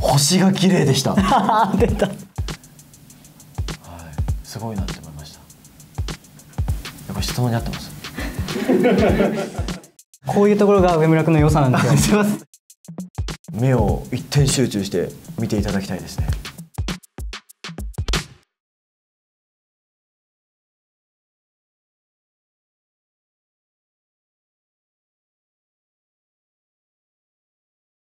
星が綺麗でした。出たい、すごいなって思いました。やっぱ質問に合ってます？こういうところが上村君の良さなんですよ 目を一点集中して見ていただきたいですね。